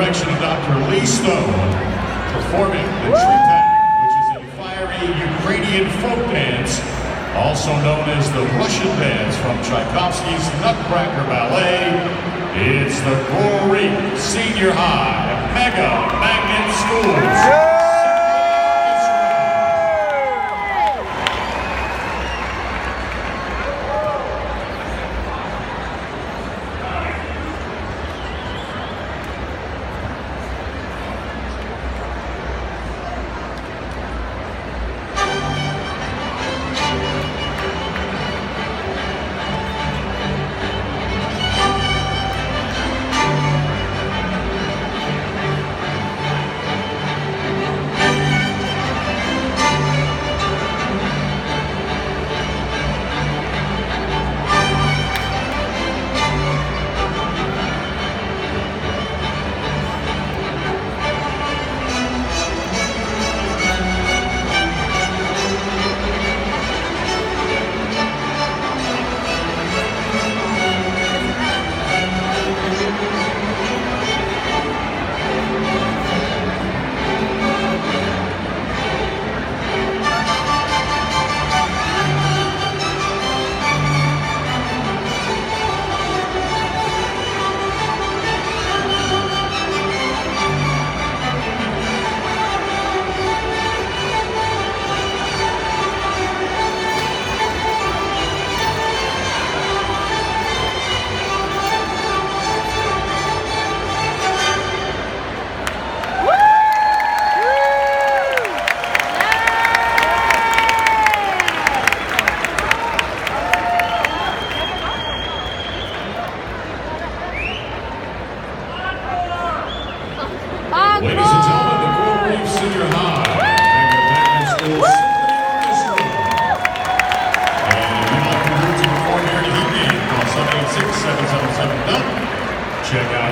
direction of Dr. Lee Stone, performing the Trepak, which is a fiery Ukrainian folk dance, also known as the Russian dance from Tchaikovsky's Nutcracker Ballet. It's the Greek Senior High Mega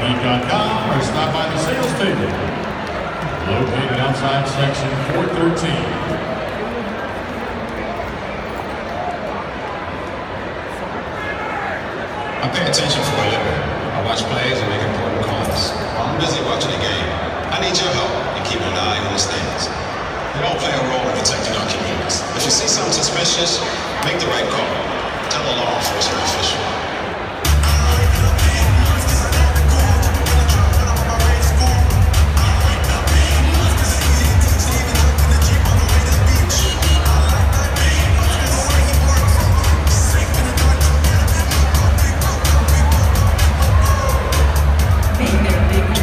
Heat.com or stop by the sales table. Located outside section 413. I pay attention for a living. I watch plays and make important calls. I'm busy watching the game, I need your help in keeping an eye on the stands. We all play a role in protecting our communities. If you see something suspicious, make the right call. Tell the law enforcement